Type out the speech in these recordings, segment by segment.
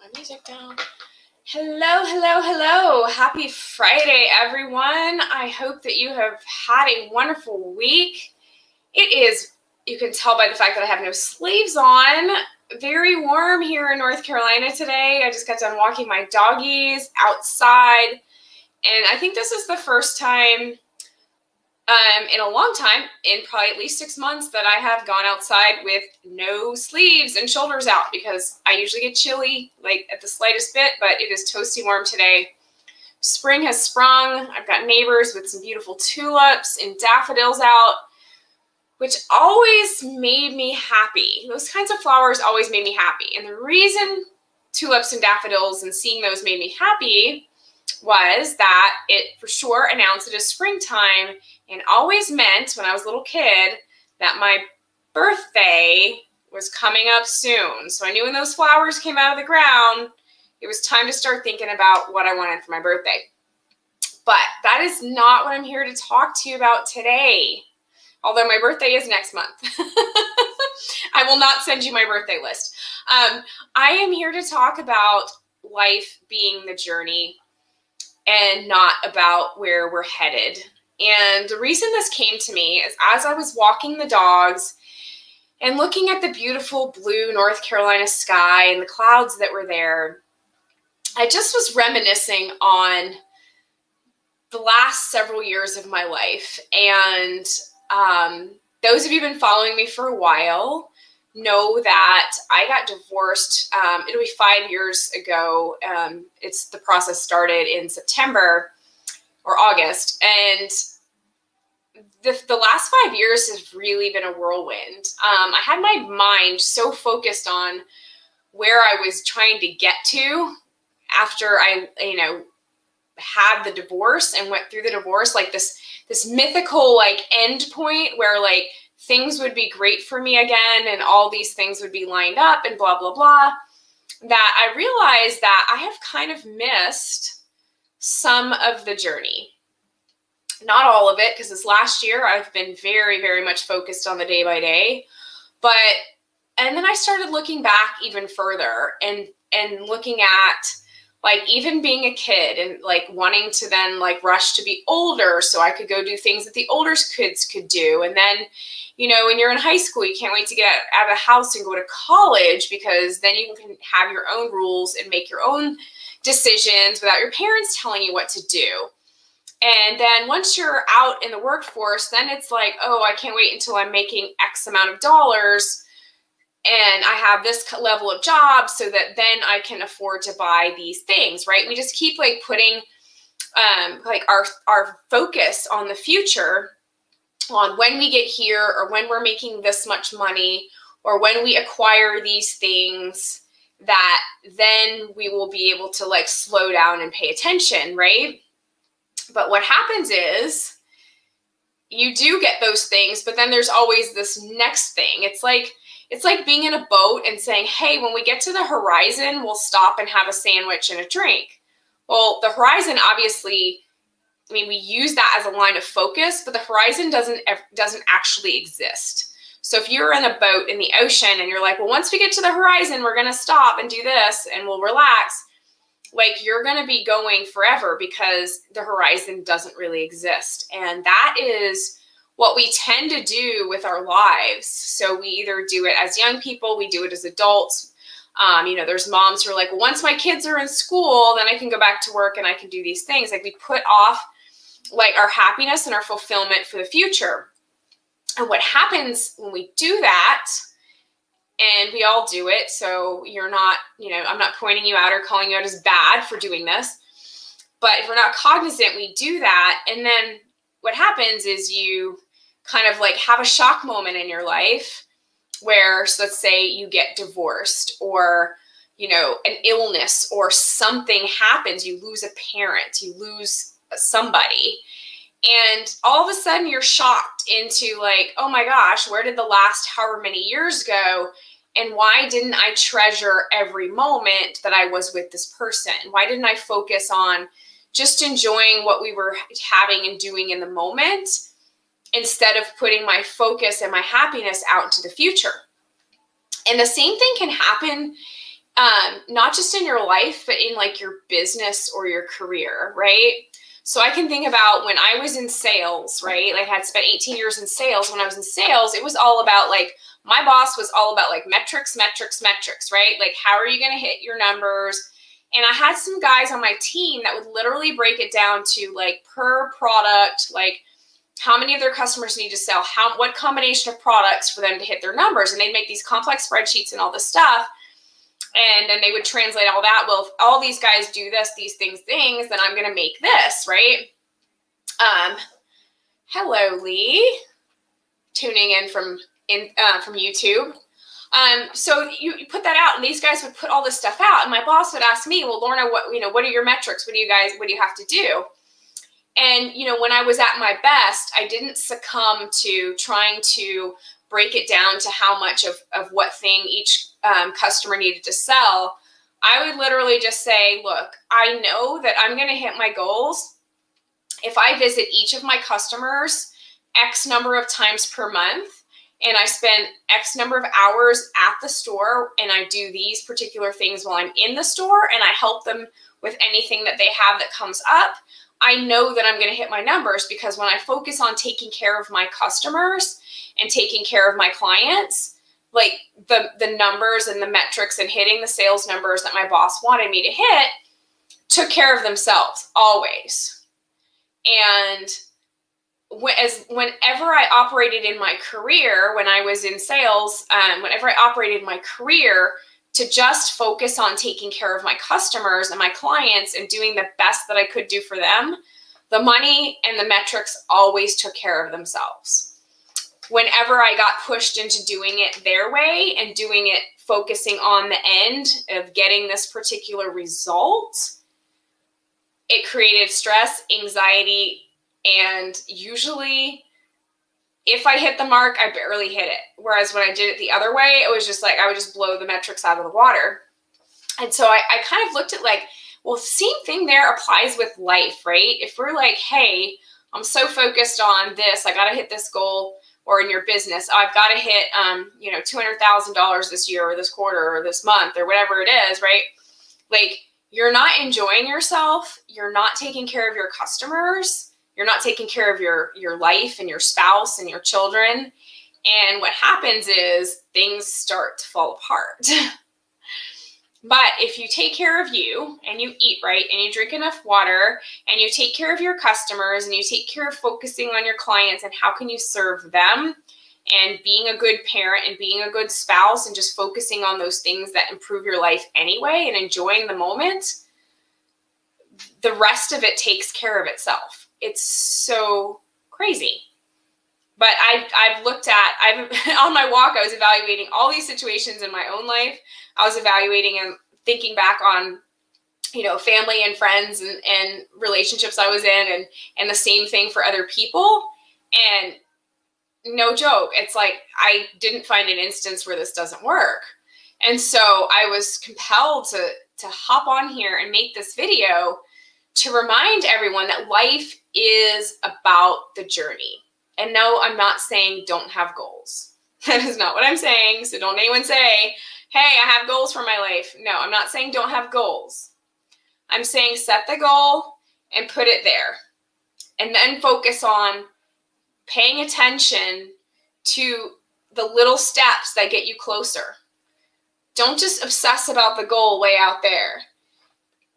my music down. Hello, hello, hello. Happy Friday, everyone. I hope that you have had a wonderful week. It is, you can tell by the fact that I have no sleeves on, very warm here in North Carolina today. I just got done walking my doggies outside. And I think this is the first time um, in a long time, in probably at least six months, that I have gone outside with no sleeves and shoulders out because I usually get chilly like at the slightest bit, but it is toasty warm today. Spring has sprung. I've got neighbors with some beautiful tulips and daffodils out, which always made me happy. Those kinds of flowers always made me happy. And the reason tulips and daffodils and seeing those made me happy was that it for sure announced it is springtime and always meant when I was a little kid that my birthday was coming up soon. So I knew when those flowers came out of the ground, it was time to start thinking about what I wanted for my birthday. But that is not what I'm here to talk to you about today. Although my birthday is next month. I will not send you my birthday list. Um, I am here to talk about life being the journey and not about where we're headed. And the reason this came to me is as I was walking the dogs and looking at the beautiful blue North Carolina sky and the clouds that were there, I just was reminiscing on the last several years of my life. And um, those of you who've been following me for a while know that I got divorced. Um, it'll be five years ago. Um, it's the process started in September or August, and the, the last five years has really been a whirlwind. Um, I had my mind so focused on where I was trying to get to after I, you know, had the divorce and went through the divorce, like this this mythical like end point where like things would be great for me again and all these things would be lined up and blah, blah, blah, that I realized that I have kind of missed some of the journey. Not all of it, because this last year I've been very, very much focused on the day by day. But, and then I started looking back even further and, and looking at, like even being a kid and like wanting to then like rush to be older so I could go do things that the older kids could do. And then, you know, when you're in high school, you can't wait to get out of the house and go to college because then you can have your own rules and make your own decisions without your parents telling you what to do. And then once you're out in the workforce, then it's like, oh, I can't wait until I'm making X amount of dollars and I have this level of job so that then I can afford to buy these things, right? We just keep like putting um, like our our focus on the future, on when we get here or when we're making this much money or when we acquire these things that then we will be able to like slow down and pay attention, right? But what happens is you do get those things, but then there's always this next thing. It's like it's like being in a boat and saying, hey, when we get to the horizon, we'll stop and have a sandwich and a drink. Well, the horizon obviously, I mean, we use that as a line of focus, but the horizon doesn't doesn't actually exist. So if you're in a boat in the ocean and you're like, well, once we get to the horizon, we're gonna stop and do this and we'll relax, like you're gonna be going forever because the horizon doesn't really exist. And that is what we tend to do with our lives. So we either do it as young people, we do it as adults. Um, you know, there's moms who are like, once my kids are in school, then I can go back to work and I can do these things. Like we put off like our happiness and our fulfillment for the future. And what happens when we do that, and we all do it, so you're not, you know, I'm not pointing you out or calling you out as bad for doing this. But if we're not cognizant, we do that. And then what happens is you kind of like have a shock moment in your life where so let's say you get divorced or you know an illness or something happens you lose a parent you lose somebody and all of a sudden you're shocked into like oh my gosh where did the last however many years go and why didn't i treasure every moment that i was with this person why didn't i focus on just enjoying what we were having and doing in the moment instead of putting my focus and my happiness out into the future. And the same thing can happen um, not just in your life, but in like your business or your career, right? So I can think about when I was in sales, right? Like I had spent 18 years in sales. When I was in sales, it was all about like my boss was all about like metrics, metrics, metrics, right? Like how are you going to hit your numbers? And I had some guys on my team that would literally break it down to like per product, like how many of their customers need to sell, how what combination of products for them to hit their numbers. And they'd make these complex spreadsheets and all this stuff. And then they would translate all that. Well, if all these guys do this, these things, things, then I'm gonna make this, right? Um, hello, Lee. Tuning in from in uh, from YouTube. Um, so you, you put that out, and these guys would put all this stuff out, and my boss would ask me, "Well, Lorna, what you know? What are your metrics? What do you guys? What do you have to do?" And you know, when I was at my best, I didn't succumb to trying to break it down to how much of, of what thing each um, customer needed to sell. I would literally just say, look, I know that I'm going to hit my goals if I visit each of my customers X number of times per month and I spend X number of hours at the store and I do these particular things while I'm in the store and I help them with anything that they have that comes up, I know that I'm going to hit my numbers because when I focus on taking care of my customers and taking care of my clients, like the the numbers and the metrics and hitting the sales numbers that my boss wanted me to hit took care of themselves always. And as whenever I operated in my career, when I was in sales, um, whenever I operated my career to just focus on taking care of my customers and my clients and doing the best that I could do for them, the money and the metrics always took care of themselves. Whenever I got pushed into doing it their way and doing it focusing on the end of getting this particular result, it created stress, anxiety, and usually, if I hit the mark, I barely hit it. Whereas when I did it the other way, it was just like I would just blow the metrics out of the water. And so I, I kind of looked at like, well, same thing there applies with life, right? If we're like, hey, I'm so focused on this, I got to hit this goal, or in your business, oh, I've got to hit, um, you know, two hundred thousand dollars this year, or this quarter, or this month, or whatever it is, right? Like, you're not enjoying yourself, you're not taking care of your customers, you're not taking care of your your life and your spouse and your children. And what happens is things start to fall apart. But if you take care of you and you eat right and you drink enough water and you take care of your customers and you take care of focusing on your clients and how can you serve them and being a good parent and being a good spouse and just focusing on those things that improve your life anyway and enjoying the moment the rest of it takes care of itself it's so crazy. But I, I've looked at, I've on my walk, I was evaluating all these situations in my own life. I was evaluating and thinking back on, you know, family and friends and, and relationships I was in and, and the same thing for other people. And no joke, it's like I didn't find an instance where this doesn't work. And so I was compelled to, to hop on here and make this video to remind everyone that life is about the journey. And no, I'm not saying don't have goals. That is not what I'm saying. So don't anyone say, hey, I have goals for my life. No, I'm not saying don't have goals. I'm saying set the goal and put it there. And then focus on paying attention to the little steps that get you closer. Don't just obsess about the goal way out there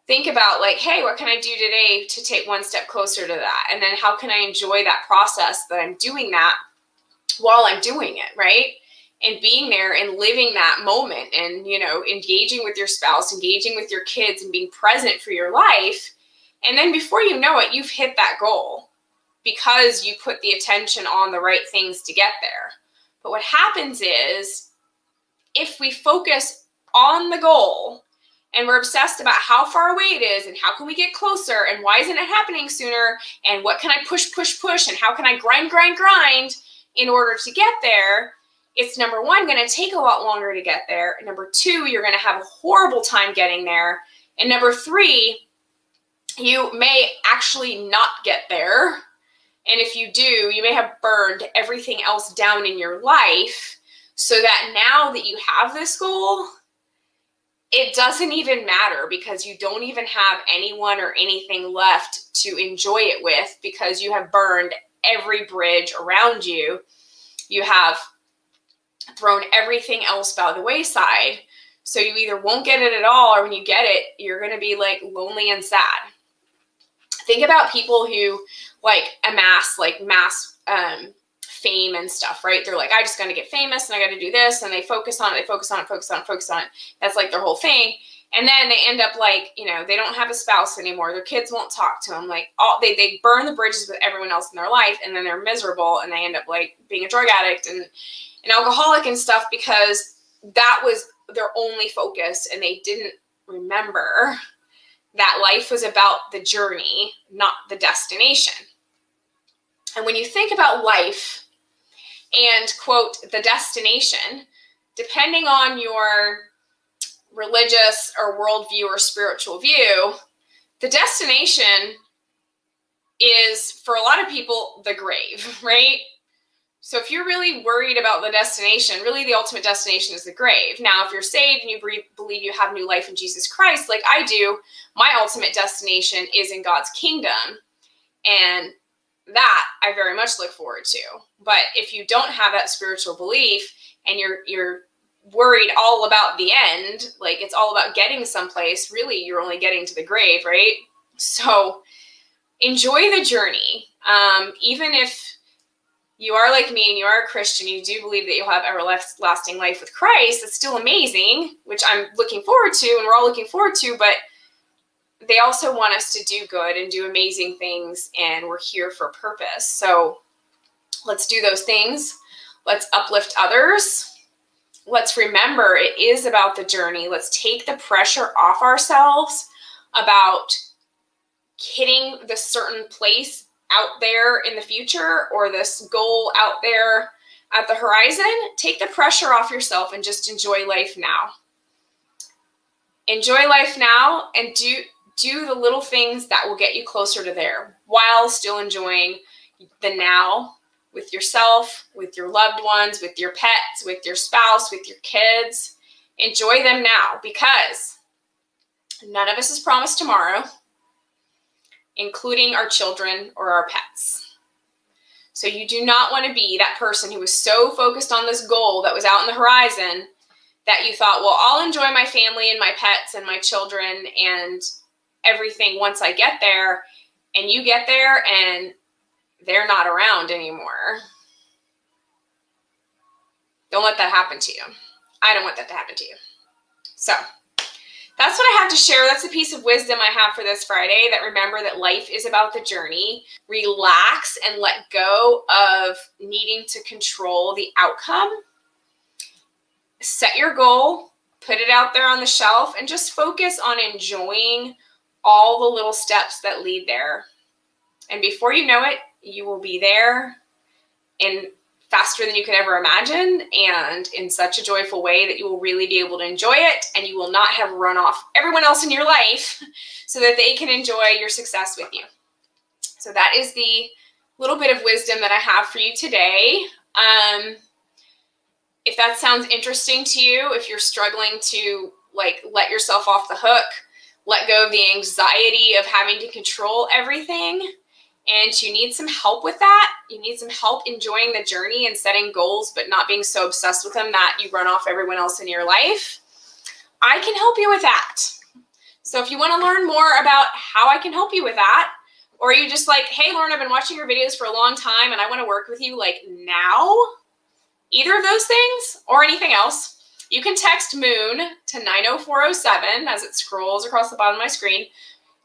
think about like hey what can i do today to take one step closer to that? And then how can i enjoy that process that i'm doing that while i'm doing it right? And being there and living that moment and you know engaging with your spouse engaging with your kids and being present for your life. And then before you know it you've hit that goal because you put the attention on the right things to get there. But what happens is if we focus on the goal and we're obsessed about how far away it is and how can we get closer and why isn't it happening sooner and what can I push, push, push and how can I grind, grind, grind in order to get there, it's number one, going to take a lot longer to get there. Number two, you're going to have a horrible time getting there. And number three, you may actually not get there. And if you do, you may have burned everything else down in your life so that now that you have this goal, it doesn't even matter because you don't even have anyone or anything left to enjoy it with because you have burned every bridge around you. You have thrown everything else by the wayside. So you either won't get it at all, or when you get it, you're going to be like lonely and sad. Think about people who like amass like mass um, fame and stuff, right? They're like, I just got to get famous and I got to do this. And they focus on it, they focus on it, focus on it, focus on it. That's like their whole thing. And then they end up like, you know, they don't have a spouse anymore. Their kids won't talk to them. Like all they, they burn the bridges with everyone else in their life and then they're miserable and they end up like being a drug addict and an alcoholic and stuff because that was their only focus and they didn't remember that life was about the journey, not the destination. And when you think about life and quote the destination, depending on your religious or worldview or spiritual view, the destination is for a lot of people the grave, right? So if you're really worried about the destination, really the ultimate destination is the grave. Now, if you're saved and you believe you have new life in Jesus Christ, like I do, my ultimate destination is in God's kingdom. And that I very much look forward to. But if you don't have that spiritual belief and you're you're worried all about the end, like it's all about getting someplace, really you're only getting to the grave, right? So enjoy the journey. Um, even if you are like me and you are a Christian, you do believe that you'll have everlasting life with Christ, it's still amazing, which I'm looking forward to and we're all looking forward to, but they also want us to do good and do amazing things and we're here for purpose. So let's do those things. Let's uplift others. Let's remember it is about the journey. Let's take the pressure off ourselves about hitting the certain place out there in the future or this goal out there at the horizon, take the pressure off yourself and just enjoy life now. Enjoy life now and do do the little things that will get you closer to there while still enjoying the now with yourself, with your loved ones, with your pets, with your spouse, with your kids. Enjoy them now because none of us is promised tomorrow including our children or our pets. So you do not want to be that person who was so focused on this goal that was out in the horizon that you thought, well, I'll enjoy my family and my pets and my children and everything once I get there. And you get there and they're not around anymore. Don't let that happen to you. I don't want that to happen to you. So, that's what I have to share. That's a piece of wisdom I have for this Friday that remember that life is about the journey. Relax and let go of needing to control the outcome. Set your goal, put it out there on the shelf, and just focus on enjoying all the little steps that lead there. And before you know it, you will be there in faster than you could ever imagine and in such a joyful way that you will really be able to enjoy it and you will not have run off everyone else in your life so that they can enjoy your success with you. So that is the little bit of wisdom that I have for you today. Um, if that sounds interesting to you, if you're struggling to like let yourself off the hook, let go of the anxiety of having to control everything, and you need some help with that. You need some help enjoying the journey and setting goals, but not being so obsessed with them that you run off everyone else in your life. I can help you with that. So if you want to learn more about how I can help you with that, or you just like, hey, Lorna, I've been watching your videos for a long time and I want to work with you like now, either of those things or anything else, you can text MOON to 90407 as it scrolls across the bottom of my screen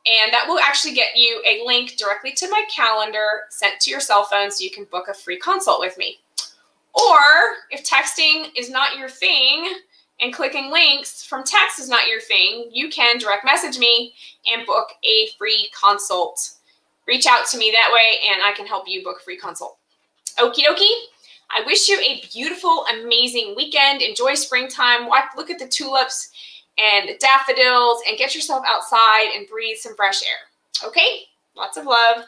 and that will actually get you a link directly to my calendar sent to your cell phone so you can book a free consult with me. Or if texting is not your thing and clicking links from text is not your thing, you can direct message me and book a free consult. Reach out to me that way and I can help you book a free consult. Okie dokie. I wish you a beautiful, amazing weekend. Enjoy springtime. Watch, look at the tulips and the daffodils and get yourself outside and breathe some fresh air. Okay? Lots of love.